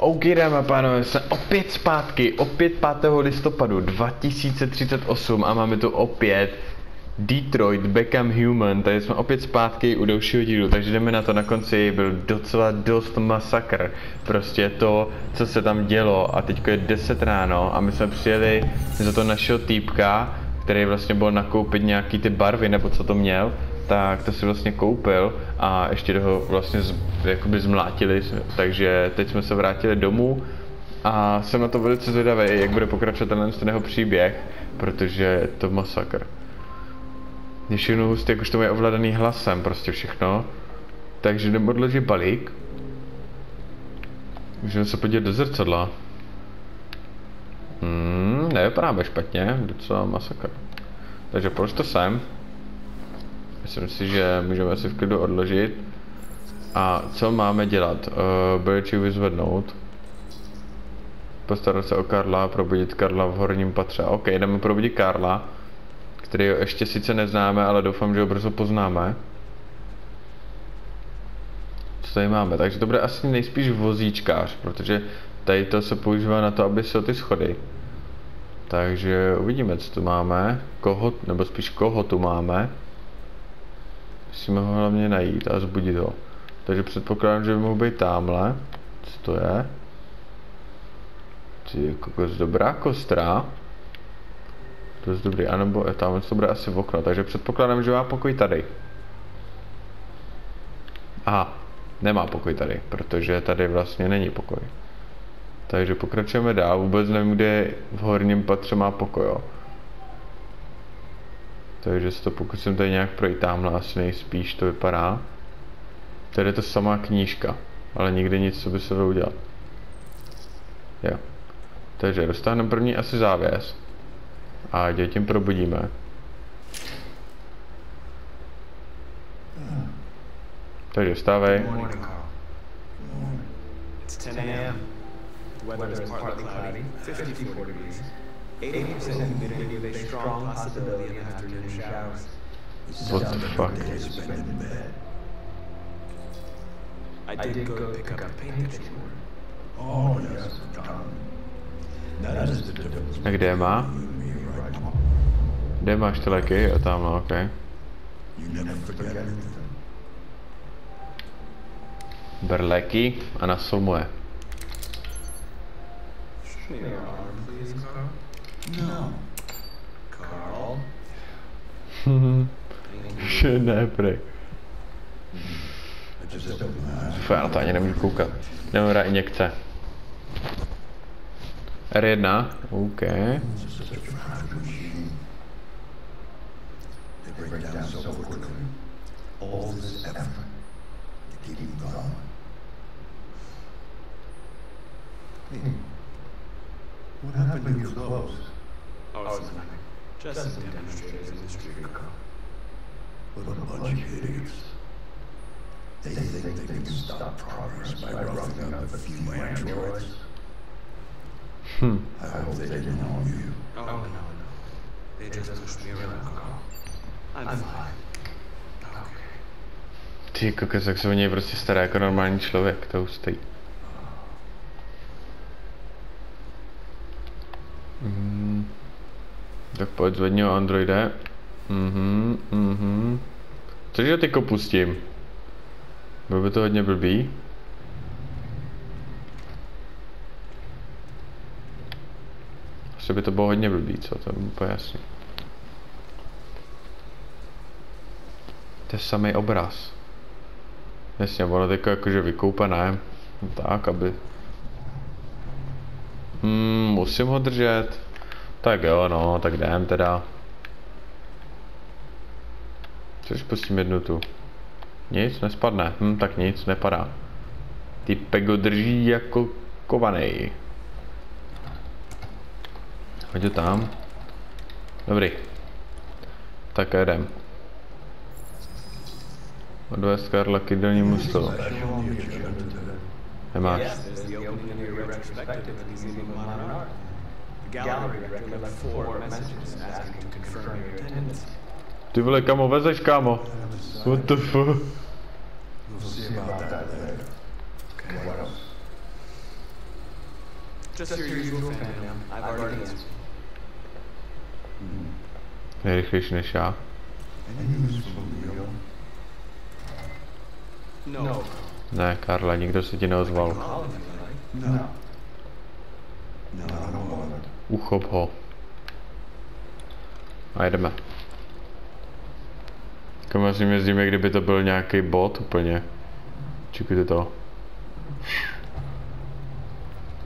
OK, dámy a pánové, jsme opět zpátky, opět 5. listopadu 2038 a máme tu opět Detroit Become Human, takže jsme opět zpátky u dalšího dílu, takže jdeme na to, na konci byl docela dost masakr, prostě to, co se tam dělo a teďko je 10 ráno a my jsme přijeli za to našeho týpka, který vlastně byl nakoupit nějaký ty barvy, nebo co to měl, tak to si vlastně koupil a ještě ho vlastně z, jakoby zmlátili, takže teď jsme se vrátili domů a jsem na to velice zvědavý, jak bude pokračovat tenhle ten jeho příběh, protože je to masakr. Je všechno hustý, jakož to je ovládaný hlasem, prostě všechno. Takže jdem odložit balík. Můžeme se podívat do zrcadla. Hmm, nevypadáme špatně, docela masakr. Takže proč to sem? Myslím si, že můžeme si v klidu odložit. A co máme dělat? Uh, Beličík vyzvednout. Postarat se o Karla, probudit Karla v horním patře. OK, jdeme probudit Karla, který ještě sice neznáme, ale doufám, že ho brzo poznáme. Co tady máme? Takže to bude asi nejspíš vozíčkář, protože tady to se používá na to, aby se ty schody. Takže uvidíme, co tu máme, koho, nebo spíš koho tu máme. Musíme ho hlavně najít a zbudit ho. Takže předpokládám, že by mohl být tamhle. Co to je? Ty kokos, dobrá kostra. To je dobrý, anebo je tam to bude asi v okno, takže předpokládám, že má pokoj tady. Aha, nemá pokoj tady, protože tady vlastně není pokoj. Takže pokračujeme dál, vůbec nevím, kde v horním patře má pokoj, jo. Takže se to pokusím tady nějak projít tamhle, asi nejspíš to vypadá. Tady je to samá knížka, ale nikdy nic, co by se dalo udělat. Jo. Takže dostáhneme první asi závěs. A dětím probudíme. Takže vstávej. It's 10 a.m. Weather is partly cloudy, 54 degrees. 80% humidity with a strong possibility of afternoon showers. What the fuck? I did go pick up a paint. Oh, yes, Tom. That is the difference A kde má? Kde máš ty léky? A ok. Never forget anything. Ber léky a nasolmuje. Show me your arm, please, Carl. No. Carl. Že ne, prej. Já na to ani nemůžu koukat. Jdeme dát injekce. R1, OK. All this effort to keep. Hey, what happened to your clothes? Nothing. Just demonstrators in a bunch of idiots. They think they can stop progress by roughing up a few androids. Hm. I hope they didn't harm you. Oh, no, no. They just pushed me around. I'm fine. Ty kokos, jak se o něj prostě stará jako normální člověk, to hustý. Tak pojď zvedni ho Androide. Mhm, mhm. Cože ho teďko pustím? Bylo by to hodně blbý. Asi by to bylo hodně blbý, co? To je úplně jasný. To je samý obraz. Jasně, ono teďka jakože vykoupené. Tak, aby... Hmm, musím ho držet. Tak jo, no, tak jdem teda. Což pustím jednu tu. Nic, nespadne. Hm, tak nic, nepadá. Typek ho drží jako kovaný. Hoď ho tam. Dobrý. Tak jdem. Odvést Karla k jídelnímu stolu. Nemáš. Gallery director left four messages asking to confirm your attendance. Ty vole, kamo, vezeš, kámo. What the fuck? We'll see about that later. Okay, what else? Just your usual fam. I've already answered. Nejrychlejší než já. Leo? No. Ne, Karla, nikdo se ti neozval. Call if you like. No. No, Uchop ho. A jedeme. Kam asi jezdíme, kdyby to byl nějaký bot úplně. Čekujte to.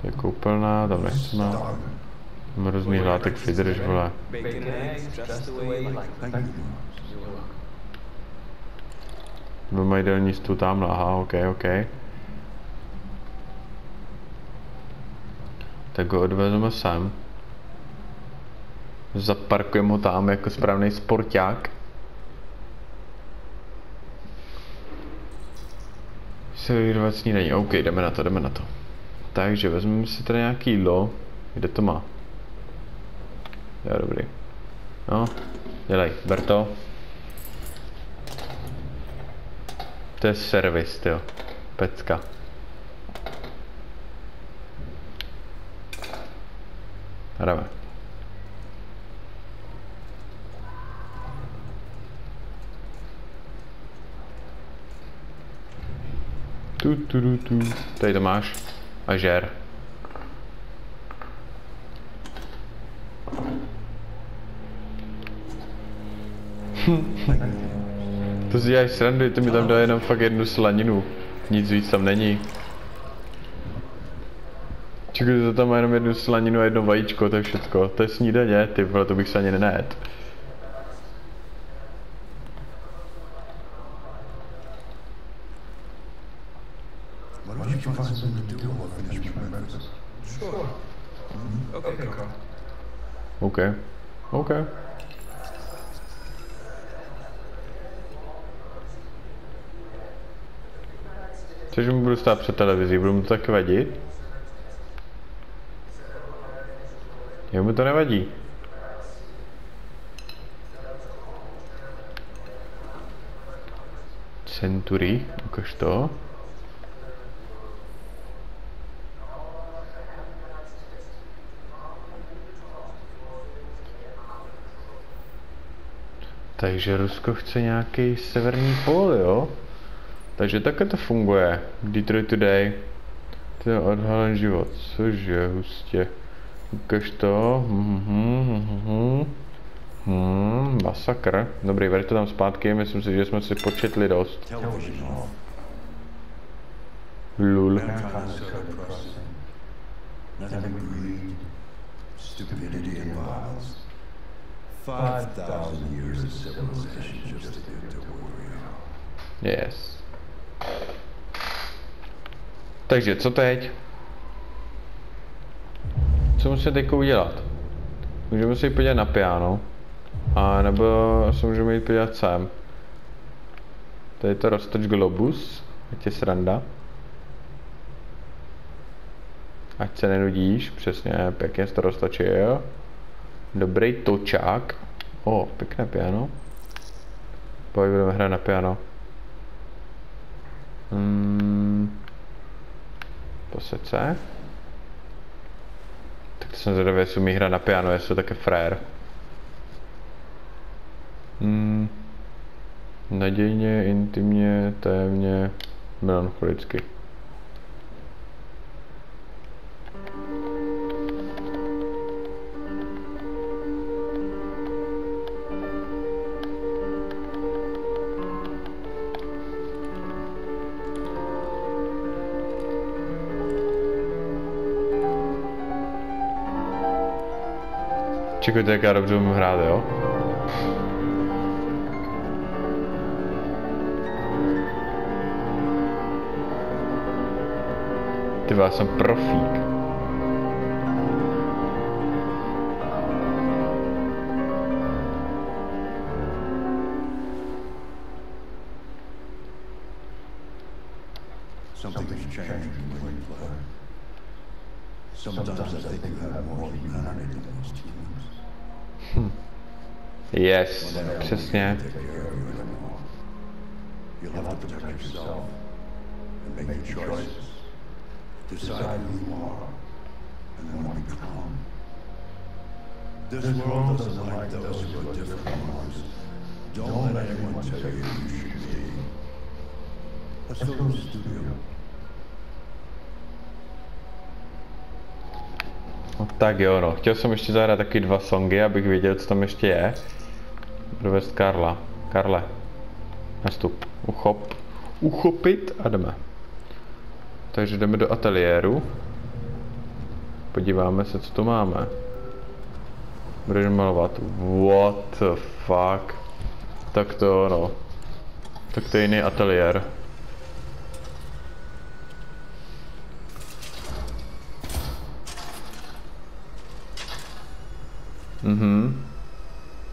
To je koupelna, tam nechceme. Dog. Mám různý látek vydrž, vole. No mají jídelní stůl tamhle, aha, ok, ok. Tak ho odvezeme sem. Zaparkujeme ho tam jako správný sporták. Se vyrvat snídaní, ok, jdeme na to, jdeme na to. Takže vezmeme si tady nějaký jídlo. Kde to má? Jo, dobrý. No, dělej, ber to. To je servis, jo. Pecka. Jdeme. Tu, tu, tu, tu. Tady to máš. A žer. To si děláš srandu, ty mi tam dá jenom fakt jednu slaninu. Nic víc tam není. Čekaj, to tam má jenom jednu slaninu a jedno vajíčko, to je všecko. To je snídaně, ty vole, to bych se ani nenet. Why don't you find something to do while I finish my breakfast? Sure. Okay, Carl. OK. OK. Což mu budu stát před televizí, budu mu to taky vadit? Jemu to nevadí. Century, ukaž to. Takže Rusko chce nějaký severní pól, jo? Takže takhle to funguje. Detroit Today. To je odhalen život. Cože, hustě. Ukaž to. Mhm, mhm. Hmm, masakr. Dobrý, vrať to tam zpátky, myslím si, že jsme si početli dost. Lul. Mankind Takže, co teď? Co musíme teď udělat? Můžeme se jít podívat na piano. A nebo se můžeme jít podívat sem. Tady to roztoč globus. Ať je sranda. Ať se nenudíš, přesně, pěkně jsi to roztočil. Dobrý točák. O, pěkné piano. Pojď, budeme hrát na piano. Hmm. Posaď se. Tak to jsem zvědavý, jestli umí hrát na piano, jestli je také frér. Hmm. Nadějně, intimně, tajemně, melancholicky. Čekujte, jak já dobře umím hrát, jo? Ty já jsem profík. Something's changed when you play. Sometimes I think you have more humanity than most humans. Yes, přesně. Take care of you anymore. You'll have to protect yourself and make your choices. Decide who you are and then we become. This world doesn't like those who are different from us. Don't let anyone tell you who you should be. Let's go to the studio. No tak jo, no. Chtěl jsem ještě zahrát taky dva songy, abych věděl, co tam ještě je. Dovést Karla. Karle. Nastup. Uchop. Uchopit a jdeme. Takže jdeme do ateliéru. Podíváme se, co tu máme. Budeme malovat. What the fuck. Tak to no. Tak to je jiný ateliér.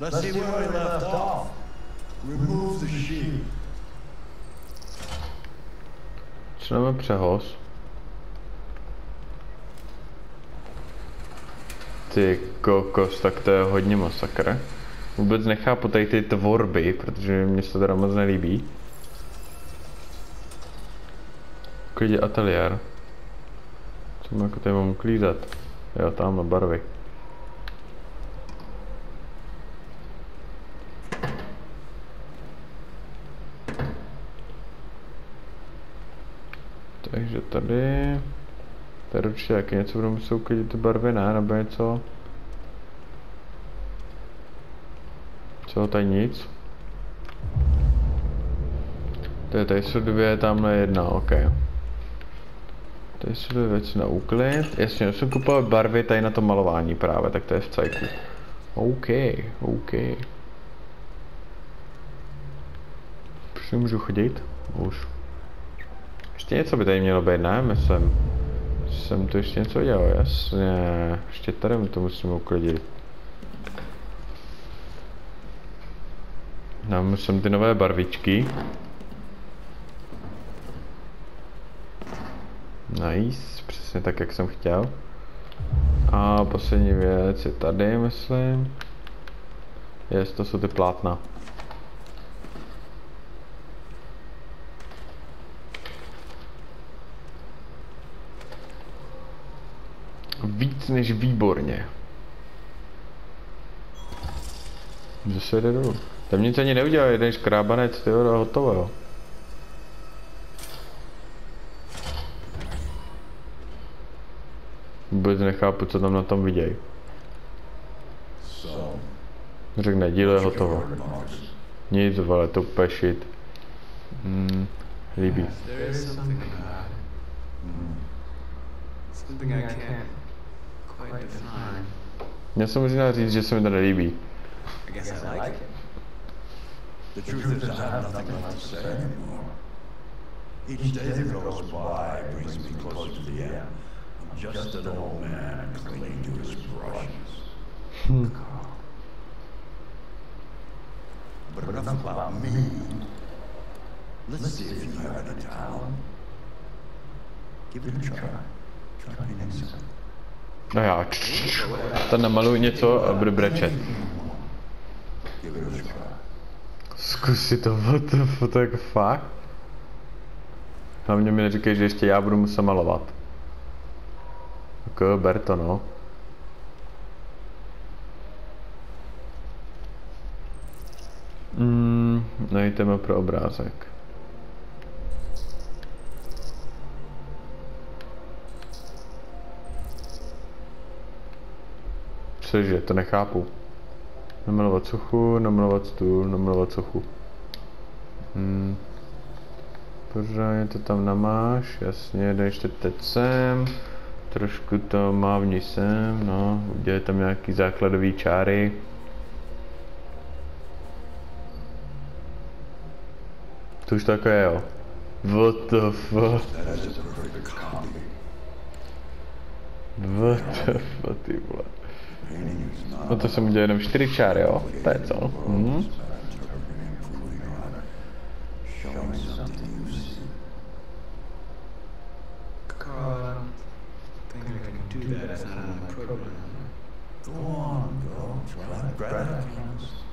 Let's see where we left off. Remove the. Co máme přehoz? Ty kokos, tak to je hodně masakr. Vůbec nechápu tady ty tvorby, protože mě se teda moc nelíbí. Klidě ateliér. Co mám jako tady mám uklízet? Jo, tamhle barvy. Takže tady... Tady určitě taky něco budeme muset uklidit ty barvy, ne? Nebo něco? Co, tady nic? Tady, tady jsou dvě, tamhle jedna, ok. Tady jsou dvě věci na úklid. Jasně, musím kupovat barvy tady na to malování právě, tak to je v cajku. OK, OK. Už nemůžu chodit? Už. Ještě něco by tady mělo být, ne? Myslím. Jsem tu ještě něco dělal, jasně. Ještě tady to musím uklidit. Dám sem ty nové barvičky. Nice, přesně tak, jak jsem chtěl. A poslední věc je tady, myslím. Jest, to jsou ty plátna. Než výborně. Zase jde dolů. Tam nic ani neudělal, jeden škrábanec, ty jo, hotovo jo. Vůbec nechápu, co tam na tom vidějí. Řekne, dílo je hotovo. Nic, vole, to shit. Hmm, líbí. It. Something I can't quite define. Měl jsem možná říct, že se mi to nelíbí. I guess I like it. The truth is, I have nothing left to say anymore. Each day that goes by brings me closer to the end. I'm just an old man clinging to his brushes. But enough about me. Let's see if you have any talent. Give it a try. Try painting something. No já, ten namaluji něco a budu brečet. Zkus si to, what the fuck, tak? Hlavně mi neříkej, že ještě já budu muset malovat. Tak ber to no. Mm, najdeme pro obrázek. Cože, to nechápu. Namalovat sochu, namalovat stůl, namalovat sochu. Hmm. Pořádně to tam namáš, jasně, jdeš to teď sem. Trošku to mávni sem, no, udělej tam nějaký základový čáry. To už takové jo. What the fuck? What the fuck, ty vole. No to jsem udělal jenom čtyři čáry, jo? To je co? Canvas.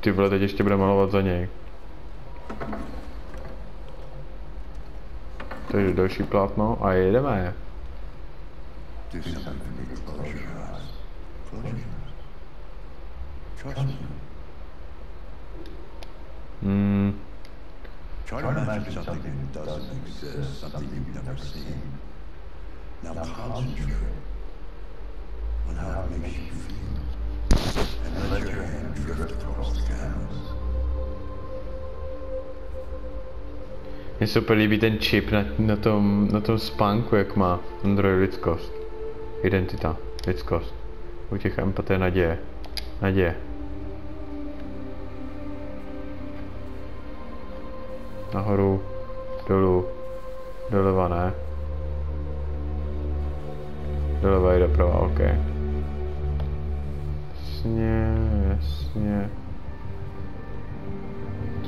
Ty vole, teď ještě bude malovat za něj. Takže další plátno a jedeme. For me. Close your eyes. Close your eyes. Trust me. Hmm, Try to imagine something that doesn't exist, something you've never seen. Now concentrate on how it makes you feel. And let your hand drift across the canvas. se úplně líbí ten čip na, na, tom, na tom spánku, jak má Android lidskost. Identita, lidskost. U těch empatie naděje. Naděje. Nahoru, dolů, doleva ne. Doleva i doprava, OK. Jasně, jasně.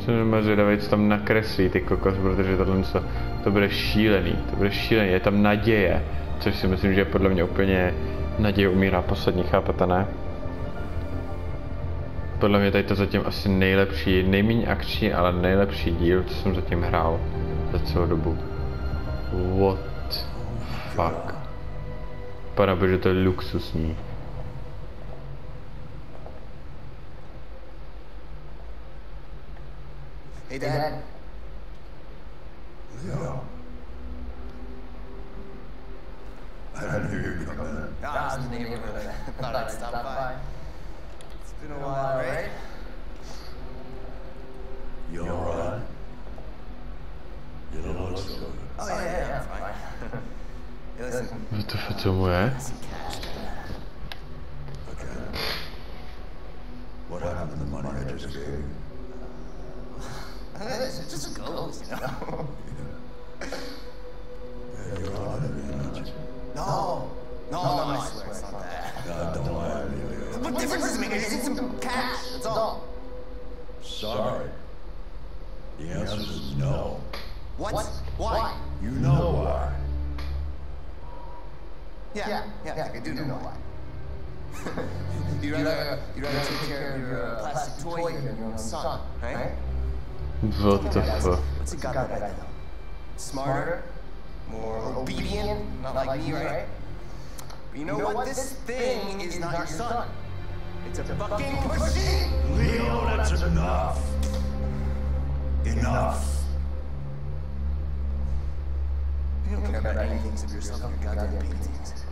Jsem zvědavý, co tam nakreslí ty kokos, protože tohle to, to bude šílený, to bude šílený, je tam naděje, což si myslím, že je podle mě úplně naděje umírá poslední, chápete, ne? Podle mě tady to zatím asi nejlepší, nejméně akční, ale nejlepší díl, co jsem zatím hrál za celou dobu. What fuck. Pana bože, to je luxusní. Hey, Dad. Leo. In. I in the neighborhood. Thought I'd stop by. It's been a while, right? You are alright? You don't look so good. Oh, yeah, yeah, I'm fine. hey, listen, WTF, co mu je? some cash. Okay. What happened to the money I just gave you? Uh, It just goes, you know? Yeah, What difference does it make? I just need some cash, that's all. Sorry. The answer is no. What? Why? You know why. Yeah, yeah, I think I do know why. you'd rather, you'd rather take care of your uh, plastic toy than your own son, right? What the fuck? What's it got that I know? Smarter, more obedient, not like me, right? But you know what? This thing is not your son. It's a fucking pussy! Leo, that's enough. Enough. You don't care about anything except yourself and your goddamn paintings.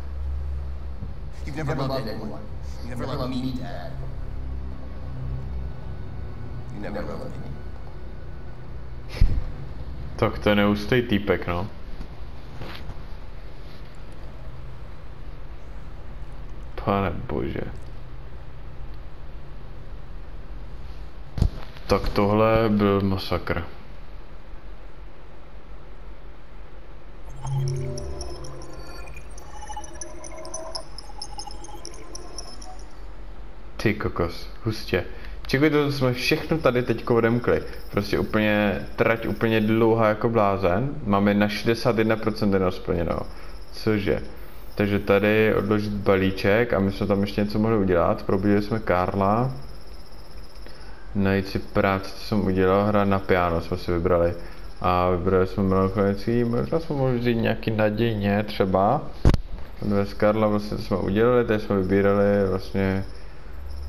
You've never loved anyone. You never loved me, Dad. You never loved me. Tak to je neustej týpek, no. Pane bože. Tak tohle byl masakr. Ty kokos, hustě. Čekujte, to jsme všechno tady teď odemkli. Prostě úplně, trať úplně dlouhá jako blázen. Máme na 61% jenom splněno. Cože? Takže tady odložit balíček a my jsme tam ještě něco mohli udělat. Probudili jsme Karla. Najít si práci, co jsem udělal, hrát na piano jsme si vybrali. A vybrali jsme melancholický, možná jsme mohli vzít nějaký nadějně třeba. Bez Karla vlastně jsme udělali, tady jsme vybírali vlastně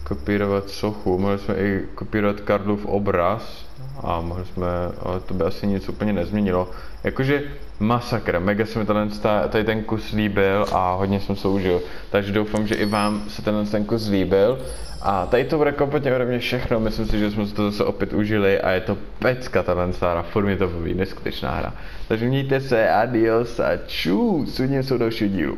kopírovat sochu, mohli jsme i kopírovat Karlův obraz a mohli jsme, ale to by asi nic úplně nezměnilo. Jakože masakr, mega se mi tenhle, tady ten kus líbil a hodně jsem se užil. Takže doufám, že i vám se tenhle ten kus líbil. A tady to bude kompletně ode mě všechno, myslím si, že jsme si to zase opět užili a je to pecka tahle hra, furt to baví, neskutečná hra. Takže mějte se, adios a čus, uvidíme se u dalšího dílu.